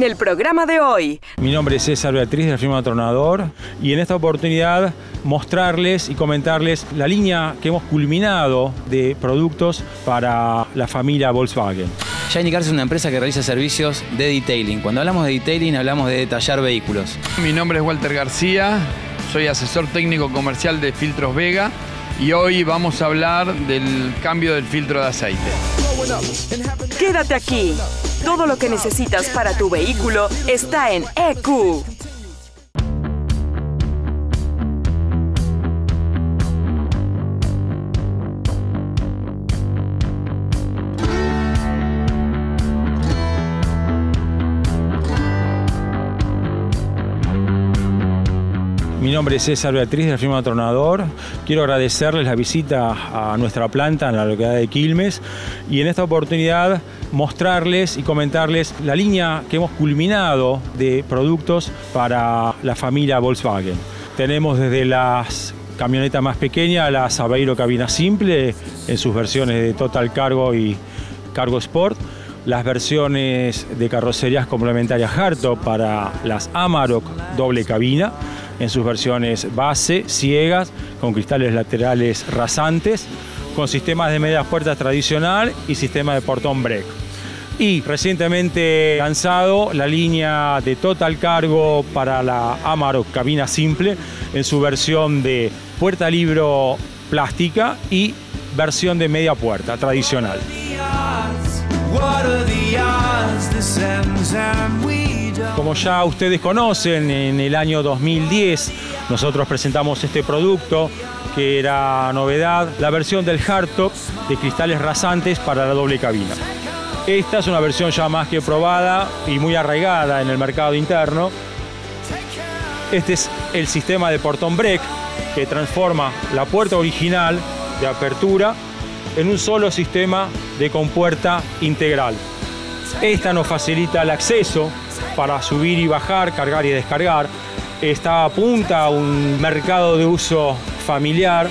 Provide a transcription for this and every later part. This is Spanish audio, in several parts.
en el programa de hoy. Mi nombre es César Beatriz de la firma Tronador y en esta oportunidad mostrarles y comentarles la línea que hemos culminado de productos para la familia Volkswagen. Shiny Cars es una empresa que realiza servicios de detailing. Cuando hablamos de detailing hablamos de detallar vehículos. Mi nombre es Walter García, soy asesor técnico comercial de Filtros Vega y hoy vamos a hablar del cambio del filtro de aceite. Quédate aquí. Todo lo que necesitas para tu vehículo está en EQ. Mi nombre es César Beatriz de la firma Tronador. Quiero agradecerles la visita a nuestra planta en la localidad de Quilmes y en esta oportunidad mostrarles y comentarles la línea que hemos culminado de productos para la familia Volkswagen. Tenemos desde las camionetas más pequeñas, la Sabeiro cabina simple en sus versiones de Total Cargo y Cargo Sport, las versiones de carrocerías complementarias Harto para las Amarok doble cabina en sus versiones base, ciegas, con cristales laterales rasantes, con sistemas de medias puertas tradicional y sistema de portón break. Y recientemente lanzado la línea de Total Cargo para la Amarok cabina simple en su versión de puerta libro plástica y versión de media puerta tradicional. Como ya ustedes conocen, en el año 2010 nosotros presentamos este producto que era novedad, la versión del hardtop de cristales rasantes para la doble cabina. Esta es una versión ya más que probada y muy arraigada en el mercado interno. Este es el sistema de portón break que transforma la puerta original de apertura en un solo sistema de compuerta integral. Esta nos facilita el acceso para subir y bajar, cargar y descargar. Apunta a un mercado de uso familiar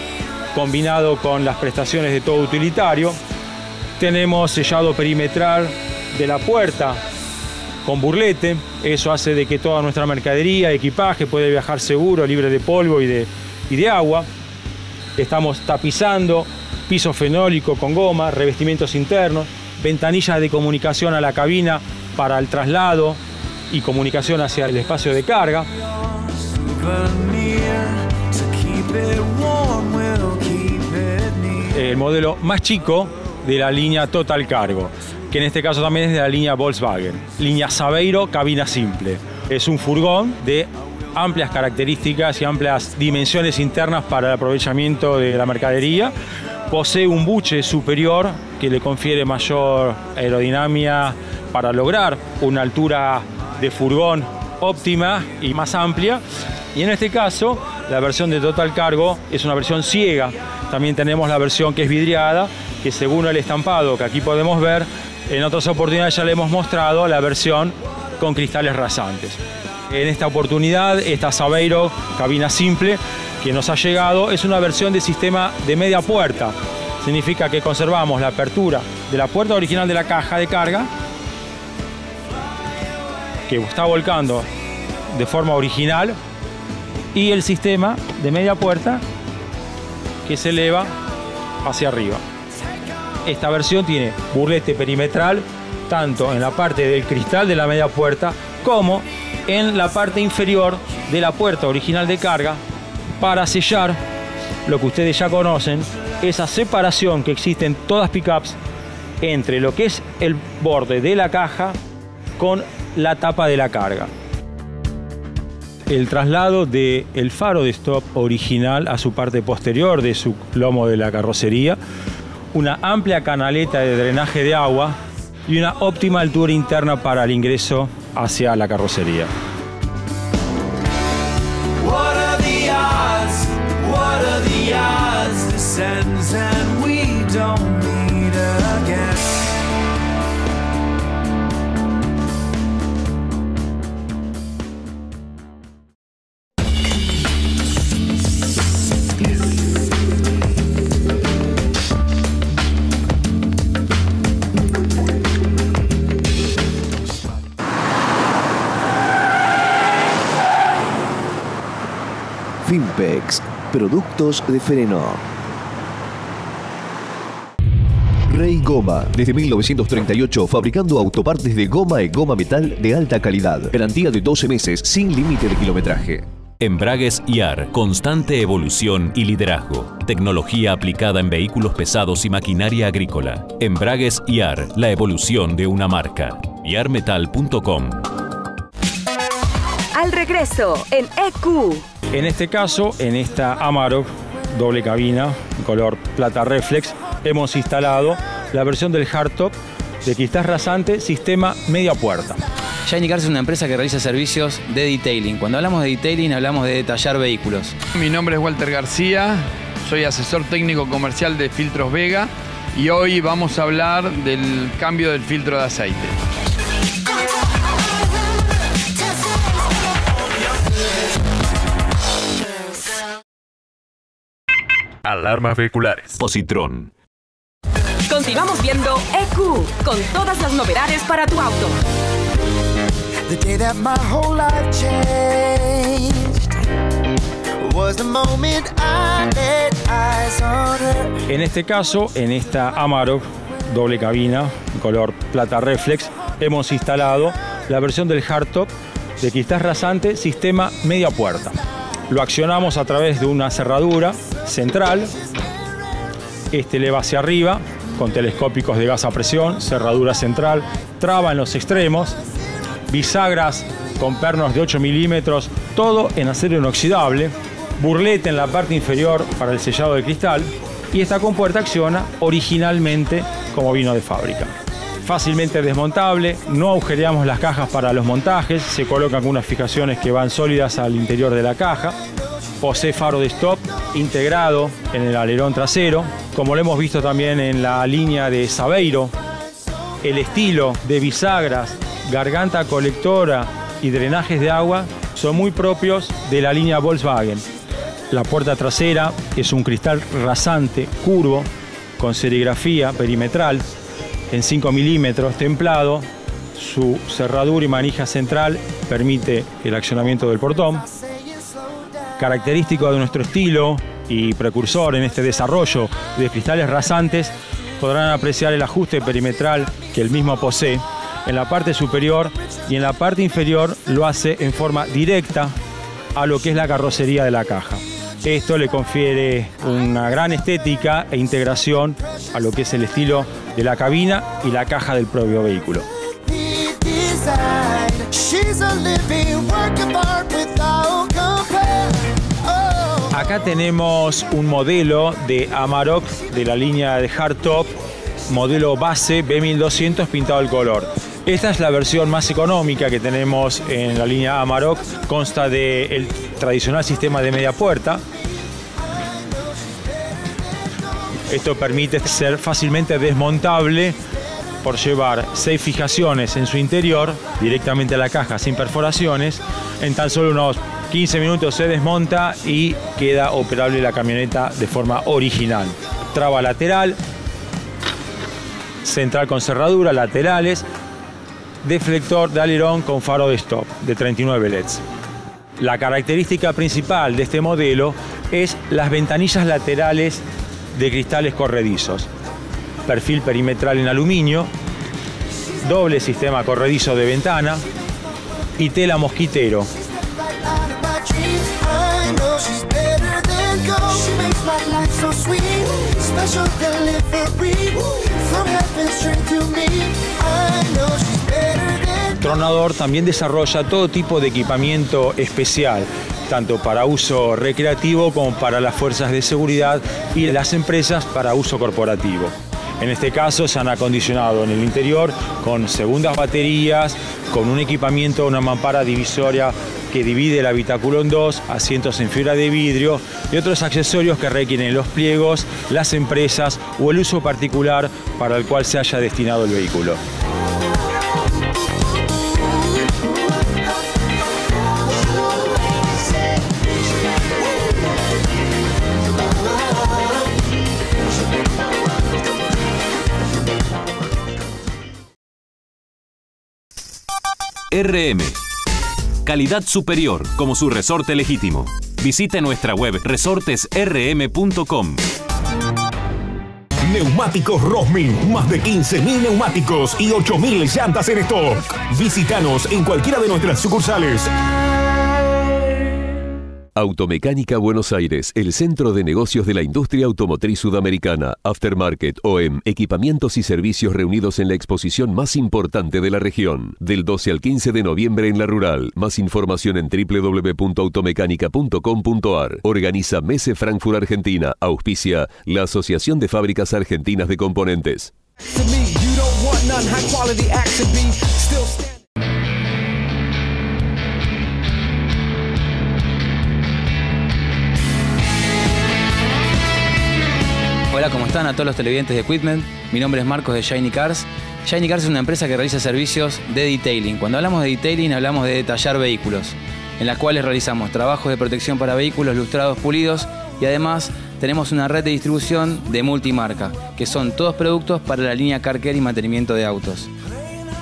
combinado con las prestaciones de todo utilitario. Tenemos sellado perimetral de la puerta con burlete. Eso hace de que toda nuestra mercadería, equipaje puede viajar seguro, libre de polvo y de, y de agua. Estamos tapizando piso fenólico con goma, revestimientos internos, ventanillas de comunicación a la cabina para el traslado y comunicación hacia el espacio de carga. El modelo más chico de la línea Total Cargo, que en este caso también es de la línea Volkswagen, línea Sabeiro cabina simple. Es un furgón de amplias características y amplias dimensiones internas para el aprovechamiento de la mercadería. Posee un buche superior que le confiere mayor aerodinámica para lograr una altura de furgón óptima y más amplia. Y en este caso, la versión de Total Cargo es una versión ciega. También tenemos la versión que es vidriada, que según el estampado que aquí podemos ver, en otras oportunidades ya le hemos mostrado la versión con cristales rasantes. En esta oportunidad, esta Sabeiro cabina simple que nos ha llegado es una versión de sistema de media puerta. Significa que conservamos la apertura de la puerta original de la caja de carga que está volcando de forma original y el sistema de media puerta que se eleva hacia arriba. Esta versión tiene burlete perimetral tanto en la parte del cristal de la media puerta como en la parte inferior de la puerta original de carga para sellar lo que ustedes ya conocen, esa separación que existe en todas pickups entre lo que es el borde de la caja con la tapa de la carga. El traslado del el faro de stop original a su parte posterior de su lomo de la carrocería, una amplia canaleta de drenaje de agua y una óptima altura interna para el ingreso hacia la carrocería. Productos de freno. Rey Goma, desde 1938 fabricando autopartes de goma y goma metal de alta calidad. Garantía de 12 meses sin límite de kilometraje. Embragues IAR, constante evolución y liderazgo. Tecnología aplicada en vehículos pesados y maquinaria agrícola. Embragues IAR, la evolución de una marca. iarmetal.com. Al regreso, en EQ. En este caso, en esta Amarok doble cabina, color plata reflex, hemos instalado la versión del hardtop de cristal rasante, sistema media puerta. Shiny Cars es una empresa que realiza servicios de detailing. Cuando hablamos de detailing hablamos de detallar vehículos. Mi nombre es Walter García, soy asesor técnico comercial de Filtros Vega y hoy vamos a hablar del cambio del filtro de aceite. Alarmas vehiculares. Positrón. Continuamos viendo EQ con todas las novedades para tu auto. The day that my whole life changed was the moment I laid eyes on her. En este caso, en esta Amarok doble cabina, color plata reflex, hemos instalado la versión del hardtop de cristal rasante, sistema media puerta. Lo accionamos a través de una cerradura central. Este eleva hacia arriba con telescópicos de gas a presión, cerradura central, traba en los extremos, bisagras con pernos de 8 milímetros, todo en acero inoxidable, burlete en la parte inferior para el sellado de cristal y esta compuerta acciona originalmente como vino de fábrica. Fácilmente desmontable, no agujereamos las cajas para los montajes, se colocan unas fijaciones que van sólidas al interior de la caja. Posee faro de stop integrado en el alerón trasero, como lo hemos visto también en la línea de Sabeiro. El estilo de bisagras, garganta colectora y drenajes de agua son muy propios de la línea Volkswagen. La puerta trasera es un cristal rasante, curvo, con serigrafía perimetral en 5 milímetros, templado. Su cerradura y manija central permite el accionamiento del portón. Característico de nuestro estilo y precursor en este desarrollo de cristales rasantes, podrán apreciar el ajuste perimetral que el mismo posee. En la parte superior y en la parte inferior lo hace en forma directa a lo que es la carrocería de la caja. Esto le confiere una gran estética e integración a lo que es el estilo de la cabina y la caja del propio vehículo. Acá tenemos un modelo de Amarok de la línea de hardtop, modelo base B1200 pintado al color. Esta es la versión más económica que tenemos en la línea Amarok. Consta del tradicional sistema de media puerta. Esto permite ser fácilmente desmontable por llevar seis fijaciones en su interior directamente a la caja sin perforaciones. En tan solo unos 15 minutos se desmonta y queda operable la camioneta de forma original. Traba lateral, central con cerradura, laterales, deflector de alerón con faro de stop de 39 LEDs. La característica principal de este modelo es las ventanillas laterales de cristales corredizos. Perfil perimetral en aluminio, doble sistema corredizo de ventana y tela mosquitero. Tronador también desarrolla todo tipo de equipamiento especial, tanto para uso recreativo como para las fuerzas de seguridad y las empresas para uso corporativo. En este caso se han acondicionado en el interior con segundas baterías, con un equipamiento, una mampara divisoria que divide el habitáculo en dos, asientos en fibra de vidrio y otros accesorios que requieren los pliegos, las empresas o el uso particular para el cual se haya destinado el vehículo. RM. Calidad superior como su resorte legítimo. Visite nuestra web resortesrm.com. Neumáticos Rosmin, más de 15.000 neumáticos y 8.000 llantas en stock. Visítanos en cualquiera de nuestras sucursales. Automecánica Buenos Aires, el centro de negocios de la industria automotriz sudamericana, Aftermarket, OEM, equipamientos y servicios reunidos en la exposición más importante de la región. Del 12 al 15 de noviembre en la rural. Más información en www.automecánica.com.ar. Organiza Mese Frankfurt Argentina. Auspicia la Asociación de Fábricas Argentinas de Componentes. ¿Cómo están a todos los televidentes de Equipment? Mi nombre es Marcos de Shiny Cars. Shiny Cars es una empresa que realiza servicios de detailing. Cuando hablamos de detailing hablamos de detallar vehículos, en las cuales realizamos trabajos de protección para vehículos lustrados, pulidos y además tenemos una red de distribución de multimarca, que son todos productos para la línea Car Care y mantenimiento de autos.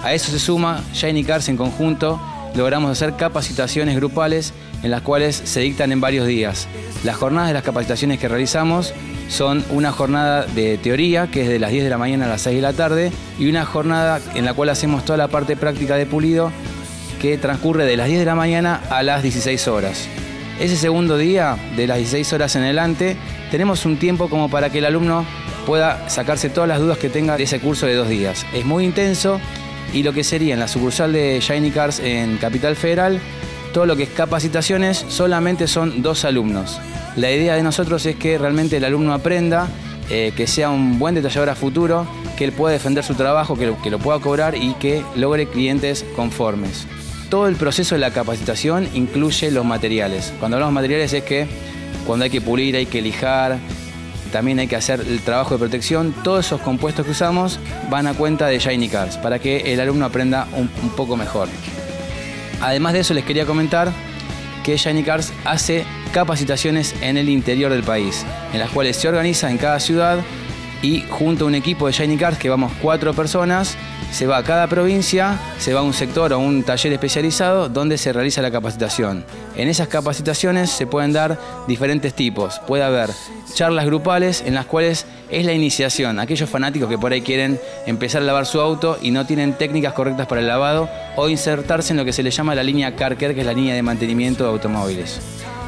A eso se suma Shiny Cars en conjunto, logramos hacer capacitaciones grupales en las cuales se dictan en varios días. Las jornadas de las capacitaciones que realizamos son una jornada de teoría, que es de las 10 de la mañana a las 6 de la tarde, y una jornada en la cual hacemos toda la parte práctica de pulido, que transcurre de las 10 de la mañana a las 16 horas. Ese segundo día, de las 16 horas en adelante, tenemos un tiempo como para que el alumno pueda sacarse todas las dudas que tenga de ese curso de dos días. Es muy intenso y lo que sería en la sucursal de Shiny Cars en Capital Federal, todo lo que es capacitaciones solamente son dos alumnos. La idea de nosotros es que realmente el alumno aprenda, eh, que sea un buen detallador a futuro, que él pueda defender su trabajo, que lo, que lo pueda cobrar y que logre clientes conformes. Todo el proceso de la capacitación incluye los materiales. Cuando hablamos de materiales es que cuando hay que pulir, hay que lijar, también hay que hacer el trabajo de protección. Todos esos compuestos que usamos van a cuenta de Shiny Cars para que el alumno aprenda un, poco mejor. Además de eso les quería comentar que Shiny Cars hace capacitaciones en el interior del país, en las cuales se organiza en cada ciudad y junto a un equipo de Shiny Cars, que vamos cuatro personas, se va a cada provincia, se va a un sector o un taller especializado donde se realiza la capacitación. En esas capacitaciones se pueden dar diferentes tipos. Puede haber charlas grupales en las cuales es la iniciación. Aquellos fanáticos que por ahí quieren empezar a lavar su auto y no tienen técnicas correctas para el lavado o insertarse en lo que se le llama la línea Car Care, que es la línea de mantenimiento de automóviles.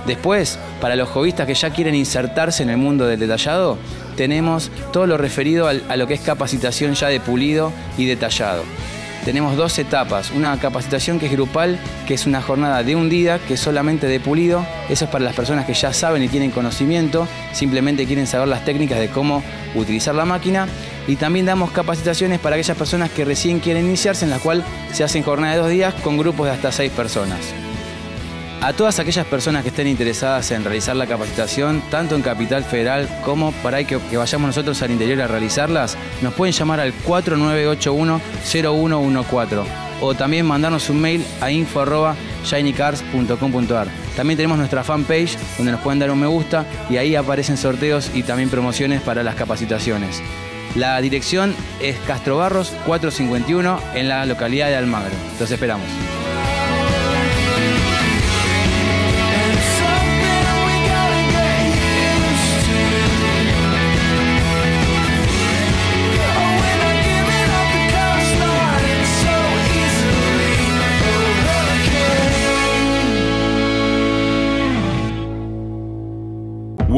Después, para los hobbyistas que ya quieren insertarse en el mundo del detallado, tenemos todo lo referido a lo que es capacitación ya de pulido y detallado. Tenemos dos etapas, una capacitación que es grupal, que es una jornada de un día, que es solamente de pulido, eso es para las personas que ya saben y tienen conocimiento, simplemente quieren saber las técnicas de cómo utilizar la máquina, y también damos capacitaciones para aquellas personas que recién quieren iniciarse, en las cuales se hacen jornada de dos días con grupos de hasta seis personas. A todas aquellas personas que estén interesadas en realizar la capacitación, tanto en Capital Federal como para que, que vayamos nosotros al interior a realizarlas, nos pueden llamar al 4981-0114 o también mandarnos un mail a info.shinycars.com.ar. También tenemos nuestra fanpage donde nos pueden dar un me gusta y ahí aparecen sorteos y también promociones para las capacitaciones. La dirección es Castro Barros 451 en la localidad de Almagro. Los esperamos.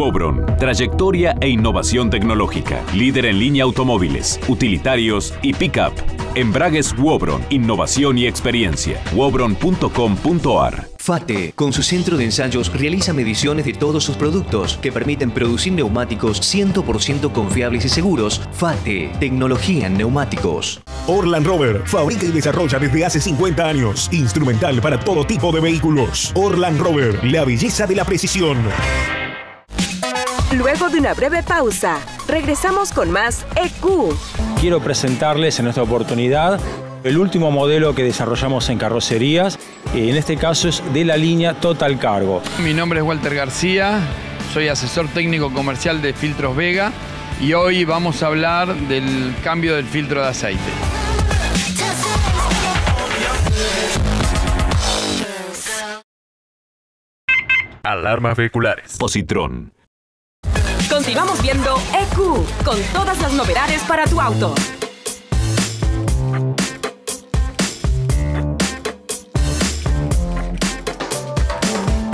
Wobron, trayectoria e innovación tecnológica. Líder en línea automóviles, utilitarios y pickup. Embragues Wobron, innovación y experiencia. Wobron.com.ar FATE, con su centro de ensayos, realiza mediciones de todos sus productos que permiten producir neumáticos 100% confiables y seguros. FATE, tecnología en neumáticos. Orland Rover fabrica y desarrolla desde hace 50 años. Instrumental para todo tipo de vehículos. Orland Rover, la belleza de la precisión. Luego de una breve pausa, regresamos con más EQ. Quiero presentarles en esta oportunidad el último modelo que desarrollamos en carrocerías. En este caso es de la línea Total Cargo. Mi nombre es Walter García, soy asesor técnico comercial de Filtros Vega y hoy vamos a hablar del cambio del filtro de aceite. Alarmas vehiculares. Positrón. Continuamos viendo EQ con todas las novedades para tu auto.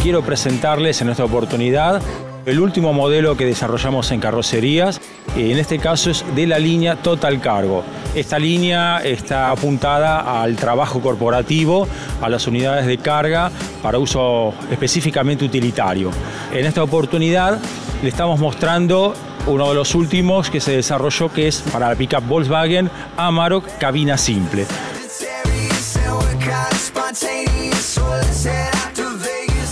Quiero presentarles en esta oportunidad el último modelo que desarrollamos en carrocerías, en este caso es de la línea Total Cargo. Esta línea está apuntada al trabajo corporativo, a las unidades de carga para uso específicamente utilitario. En esta oportunidad le estamos mostrando uno de los últimos que se desarrolló que es para la pickup Volkswagen Amarok cabina simple.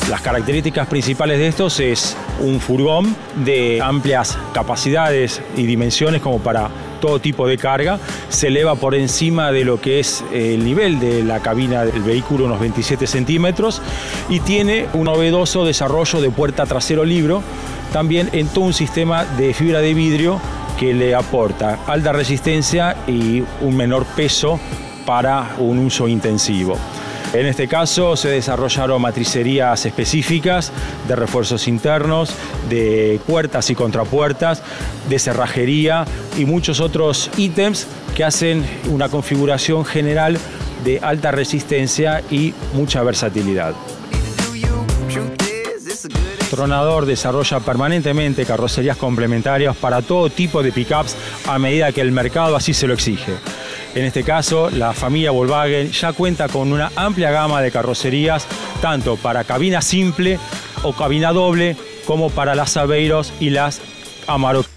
Las características principales de estos es un furgón de amplias capacidades y dimensiones como para todo tipo de carga. Se eleva por encima de lo que es el nivel de la cabina del vehículo, unos 27 centímetros, y tiene un novedoso desarrollo de puerta trasero libro, también en todo un sistema de fibra de vidrio que le aporta alta resistencia y un menor peso para un uso intensivo. En este caso se desarrollaron matricerías específicas de refuerzos internos, de puertas y contrapuertas, de cerrajería y muchos otros ítems que hacen una configuración general de alta resistencia y mucha versatilidad. Tronador desarrolla permanentemente carrocerías complementarias para todo tipo de pickups a medida que el mercado así se lo exige. En este caso, la familia Volkswagen ya cuenta con una amplia gama de carrocerías, tanto para cabina simple o cabina doble, como para las Aveiros y las Amarok.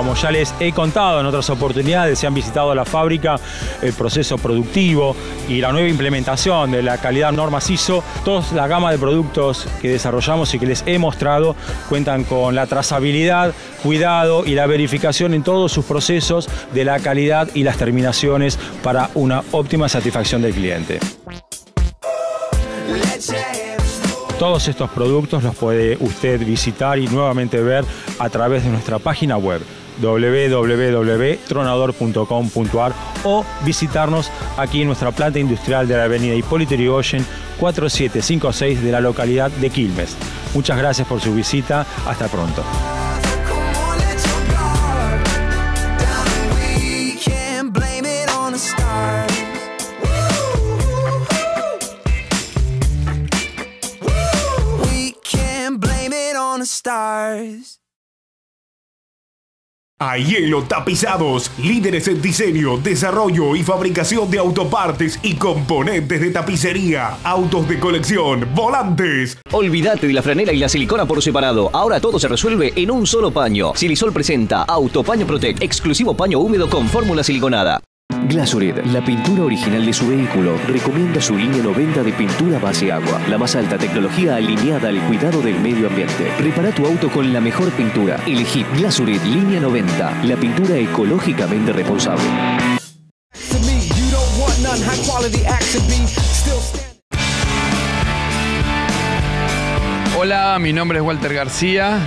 Como ya les he contado en otras oportunidades, se han visitado la fábrica, el proceso productivo y la nueva implementación de la calidad norma ISO. Toda la gama de productos que desarrollamos y que les he mostrado cuentan con la trazabilidad, cuidado y la verificación en todos sus procesos de la calidad y las terminaciones para una óptima satisfacción del cliente. Todos estos productos los puede usted visitar y nuevamente ver a través de nuestra página web www.tronador.com.ar o visitarnos aquí en nuestra planta industrial de la avenida Hipólito Yrigoyen 4756 de la localidad de Quilmes. Muchas gracias por su visita. Hasta pronto. Hielo Tapizados, líderes en diseño, desarrollo y fabricación de autopartes y componentes de tapicería, autos de colección, volantes. Olvídate de la franela y la silicona por separado. Ahora todo se resuelve en un solo paño. Silisol presenta Autopaño Protect, exclusivo paño húmedo con fórmula siliconada. Glasurit, la pintura original de su vehículo, recomienda su línea 90 de pintura base agua, la más alta tecnología alineada al cuidado del medio ambiente. Repara tu auto con la mejor pintura. Elegí Glasurit línea 90, la pintura ecológicamente responsable. Hola, mi nombre es Walter García,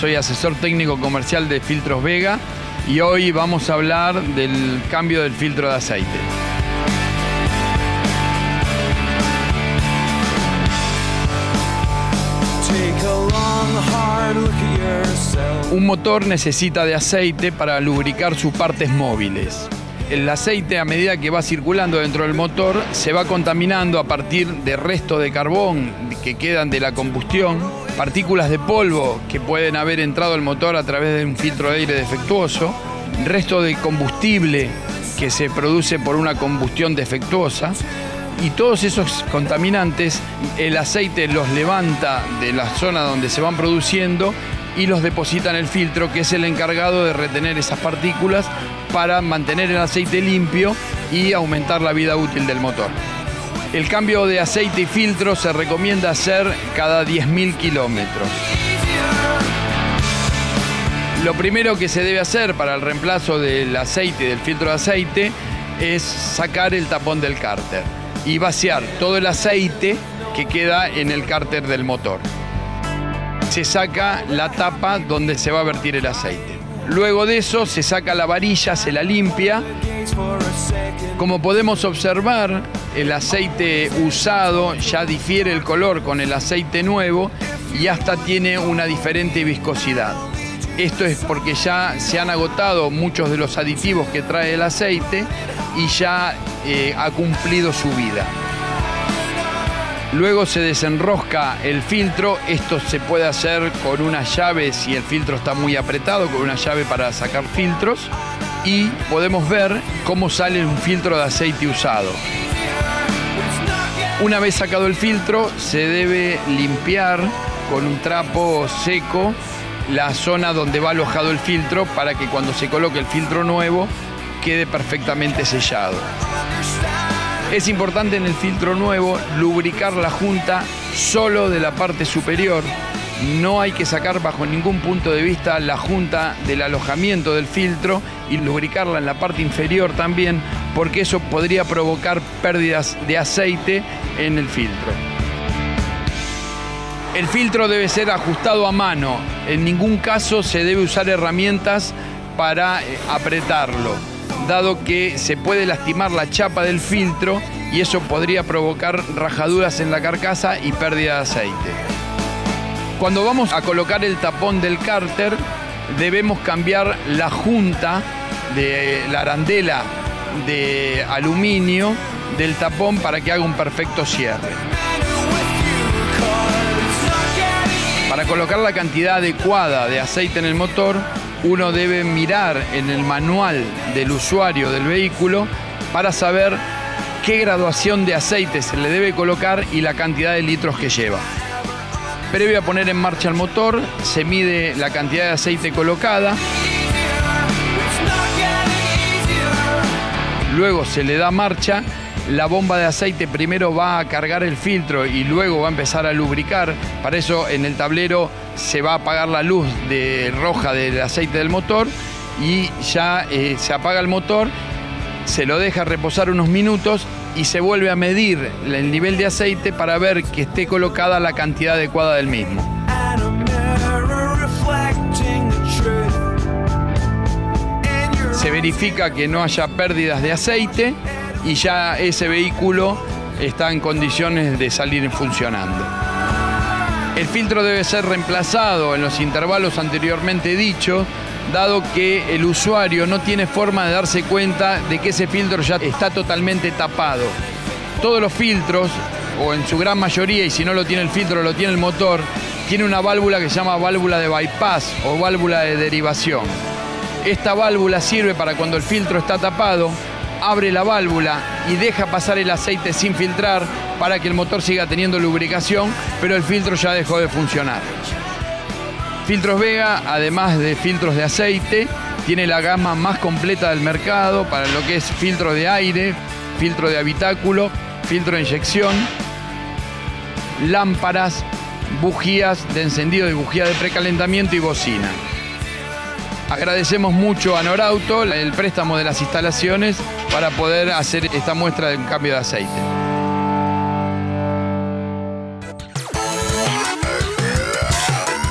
soy asesor técnico comercial de Filtros Vega y hoy vamos a hablar del cambio del filtro de aceite. Un motor necesita de aceite para lubricar sus partes móviles. El aceite a medida que va circulando dentro del motor se va contaminando a partir de restos de carbón que quedan de la combustión, partículas de polvo que pueden haber entrado al motor a través de un filtro de aire defectuoso, resto de combustible que se produce por una combustión defectuosa y todos esos contaminantes el aceite los levanta de la zona donde se van produciendo y los deposita en el filtro que es el encargado de retener esas partículas para mantener el aceite limpio y aumentar la vida útil del motor. El cambio de aceite y filtro se recomienda hacer cada 10.000 kilómetros. Lo primero que se debe hacer para el reemplazo del aceite y del filtro de aceite es sacar el tapón del cárter y vaciar todo el aceite que queda en el cárter del motor. Se saca la tapa donde se va a vertir el aceite. Luego de eso se saca la varilla, se la limpia. Como podemos observar, el aceite usado ya difiere el color con el aceite nuevo y hasta tiene una diferente viscosidad. Esto es porque ya se han agotado muchos de los aditivos que trae el aceite y ya eh, ha cumplido su vida. Luego se desenrosca el filtro. Esto se puede hacer con una llave si el filtro está muy apretado, con una llave para sacar filtros. Y podemos ver cómo sale un filtro de aceite usado. Una vez sacado el filtro, se debe limpiar con un trapo seco la zona donde va alojado el filtro para que cuando se coloque el filtro nuevo quede perfectamente sellado. Es importante en el filtro nuevo lubricar la junta solo de la parte superior. No hay que sacar bajo ningún punto de vista la junta del alojamiento del filtro y lubricarla en la parte inferior también, porque eso podría provocar pérdidas de aceite en el filtro. El filtro debe ser ajustado a mano. En ningún caso se debe usar herramientas para eh, apretarlo, dado que se puede lastimar la chapa del filtro y eso podría provocar rajaduras en la carcasa y pérdida de aceite. Cuando vamos a colocar el tapón del cárter, debemos cambiar la junta de la arandela de aluminio del tapón para que haga un perfecto cierre. Para colocar la cantidad adecuada de aceite en el motor, uno debe mirar en el manual del usuario del vehículo para saber qué graduación de aceite se le debe colocar y la cantidad de litros que lleva. Previo a poner en marcha el motor, se mide la cantidad de aceite colocada. Luego se le da marcha la bomba de aceite primero va a cargar el filtro y luego va a empezar a lubricar. Para eso en el tablero se va a apagar la luz de roja del aceite del motor y ya eh, se apaga el motor, se lo deja reposar unos minutos y se vuelve a medir el nivel de aceite para ver que esté colocada la cantidad adecuada del mismo. Se verifica que no haya pérdidas de aceite y ya ese vehículo está en condiciones de salir funcionando. El filtro debe ser reemplazado en los intervalos anteriormente dichos, dado que el usuario no tiene forma de darse cuenta de que ese filtro ya está totalmente tapado. Todos los filtros, o en su gran mayoría, y si no lo tiene el filtro, lo tiene el motor, tiene una válvula que se llama válvula de bypass o válvula de derivación. Esta válvula sirve para cuando el filtro está tapado, abre la válvula y deja pasar el aceite sin filtrar para que el motor siga teniendo lubricación, pero el filtro ya dejó de funcionar. Filtros Vega, además de filtros de aceite, tiene la gama más completa del mercado para lo que es filtro de aire, filtro de habitáculo, filtro de inyección, lámparas, bujías de encendido y bujía de precalentamiento y bocina. Agradecemos mucho a Norauto el préstamo de las instalaciones para poder hacer esta muestra de un cambio de aceite.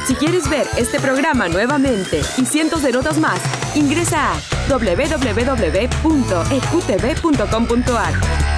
Si quieres ver este programa nuevamente y cientos de notas más, ingresa a www.eqtv.com.ar.